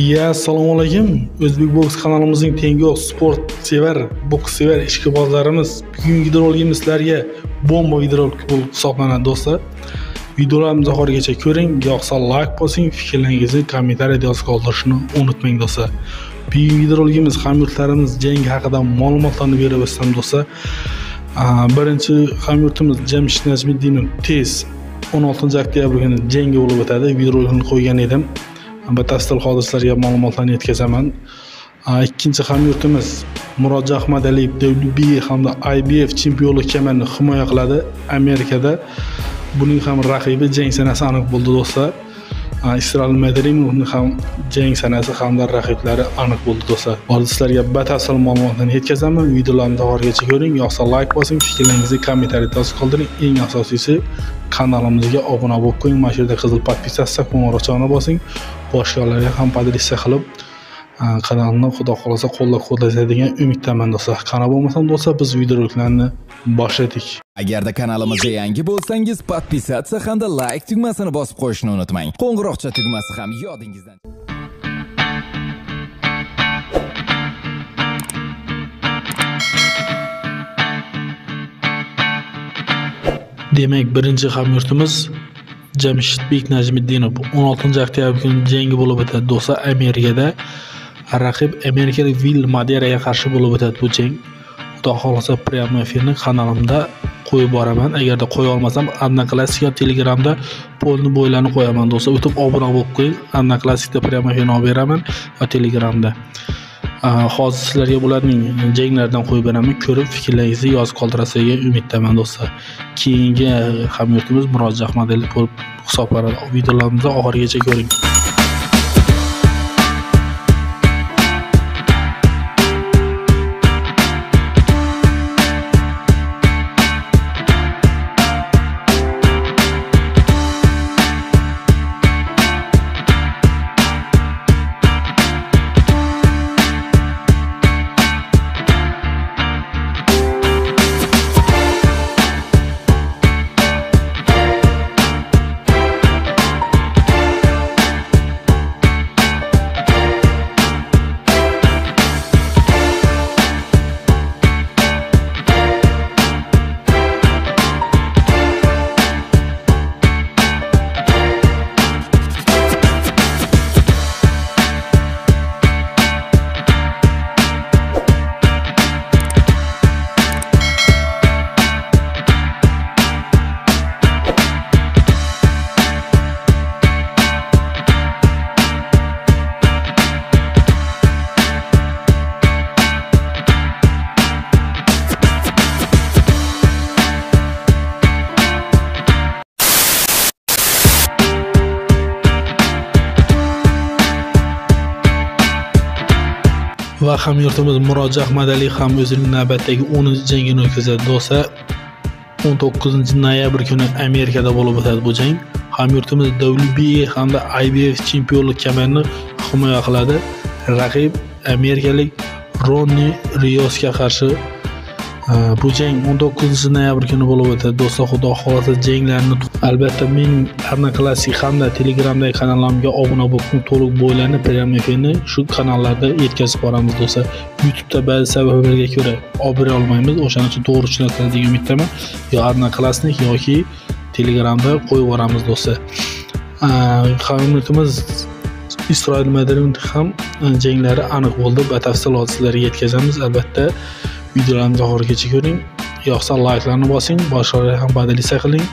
iya assalomu alaykum. O'zbek boks kanalimizning tengi yo'q sport sevar boks sevar ishqibozlarimiz bugungi videoroligimiz sizlarga bomba videorolik bo'lib hisoblanadi do'stlar. Videolarimizni oxirigacha ko'ring. Yoqsa layk bosing fikrlaringizni kommentariyada yozib qoldirishni unutmang do'stlar. Bugungi videoroligimiz hamyurtlarimiz jangi haqida ma'lumotlarni berib o'tsam do'stlar. Birinchi hamyurtimiz jamshid najmiddinov tez 16 oktyabr kuni jangi bo'lib o'tadi. Videorolikni qo'ygan edim. Batafsil hozir ma'lumotlarni yetkazaman. Ikkinchi hamyurtimiz murodjon ahmadaliyev wba hamda ibf chempionlik kamarini himoya qiladi amerikada. Buning ham raqibi jang sanasi aniq bo'ldi do'stlar. Isroil madrimovni ham jang sanasi hamda raqiblari aniq bo'ldi do'stlar. Hozir sizlarga batafsil ma'lumotlarni yetkazaman videolarni oxirigacha ko'ring yoqsa layk bosing fikrlaringizni kommentariyada yozib qoldiring. Eng asosiysi kanalimizga obuna bo'lib qo'ying. Mana shu yerda qizil подписаться qo'ng'iroqchani bosing. Boshqalarga ham podressiya qilib kanalni xudo xohlasa qo'llab quvvatlaydigan umiddaman do'stlar. Qanaqa bo'lmasam do'stlar biz videoroliklarni boshladik. Agarda kanalimizga yangi bo'lsangiz подписаться hamda like tugmasini bosib qo'yishni unutmang. Qo'ng'iroqcha tugmasi ham yodingizdan. Demak birinchi hamyurtimiz jamshidbek najmiddinov. 16 oktyabr kuni jangi bo'lib o'tadi. Do'stlar amerikada raqib amerikalik vil maderaga qarshi bo'lib o'tadi bu jang. Xudo xohlasa prямой efirni kanalimda qo'yib boraman. Agarda qo'ya olmasam одноклассникga telegramda polni bo'ylarni qo'yaman do'stlar. O'tib obuna bo'lib qo'ying. Klassikda прямой efirni olib beraman va telegramda. Hozir sizlarga bularning janglaridan qo'yib beraman. Ko'rib fikrlaringizni yozib qoldirasiz degan umiddaman do'stlar. Keyingi hamyurtimiz murodjon ahmadaliyev bo'lib hisoblanadi. Videolarimizni oxirigacha ko'ring. Va hamyurtimiz Murod ahmadaliyev ham o'zining navbatdagi 10 jangini o'tkazadi. Do'sa 19 noyabr kuni amerikada bo'lib o'tadi bu jang hamyurtimiz wba hamda ibf chempionlik kamarini himoya qiladi raqib amerikalik ronni riosga qarshi Э, bu jang 19 noyabr kuni bo'lib o'tadi. Do'stlar xudo xohlasa janglarni albatta men arna klassik hamda telegramdagi kanallarimga obuna bo'lib to'liq bo'ylarni prям efirni shu kanallarda yetkazib boramiz do'stlar. Youtubeda ba'zi sabablarga ko'ra olib bera olmaymiz o'shaning uchun to'g'ri tushunasizlar degan umiddaman. Yo arna klassnik yoki telegramda qo'yib yuboramiz do'stlar. Hamyurtimiz isroil madrimov ham e, janglari aniq bo'ldi. Batafsil sizlarga yetkazamiz. Albatta videolarimizni oxirigacha ko'ring yoqsa layklarni bosing boshqalarga ham podelitsiya qiling.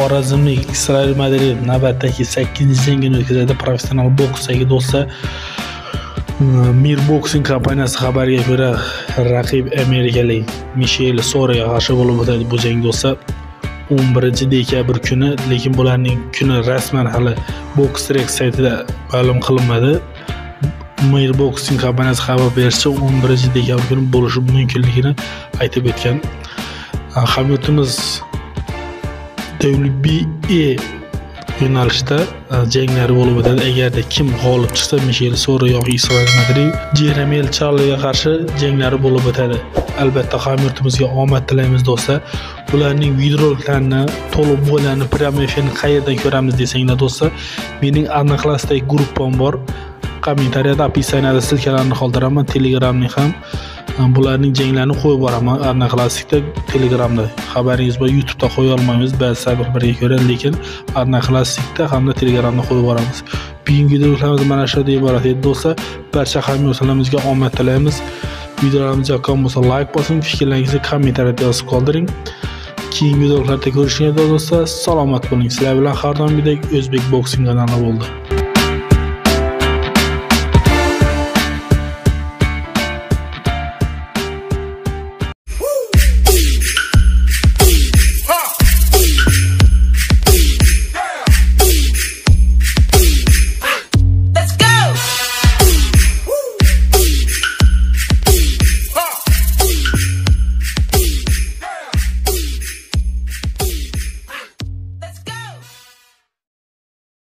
Xorazmlik isroil madriyev navbatdagi sakkizinchi jangini o'tkazadi. Professional boksdagi do'sti mir boksing kompaniyasi xabariga ko'ra raqib amerikalik mishel soraga qarshi bo'lib o'tadi. Bu jang do'stlar 11 dekabr kuni lekin bularning kuni rasman hali boks saytida ma'lum qilinmadi. Mir boksing kompaniyasi xabar berishicha 11 dekabr kuni bo'lishi mumkinligini aytib o'tgan hamyurtimiz WBA e yo'nalishda e, janglari bo'lib o'tadi agarda kim g'olib chiqsa mishel soro yoki isroil madri jeremel charliga qarshi janglari bo'lib o'tadi albatta hamyurtimizga omad tilaymiz do'stlar. Ularning videoroliklarini to'liq bo'larini прямой efirni qayerdan ko'ramiz desanglar do'stlar mening одноклассdagi gruppam bor. Kommentariyada описаниеda silkalarni qoldiraman telegramning ham bularning janglarini qo'yib boraman. Klassikda telegramda xabaringiz bor. Youtubeda qo'ya olmaymiz. Ba'zi sabablarga ko'ra lekin одноклассникda hamda telegramda qo'yib boramiz. Bugungi videolarimiz mana shu iborat edi do'stlar barcha hamyurtlarimizga omad tilaymiz. Videolarimiz yoqqan bo'lsa layk bosing fikrlaringizni kommentariyada yozib qoldiring. Keyingi videolarda ko'rishguncha do'stlar salomat bo'ling. Sizlar bilan har doimgidek o'zbek boksing kanali bo'ldi.